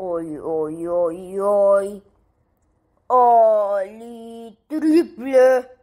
Oi, oi, oi, oi. Oli triple.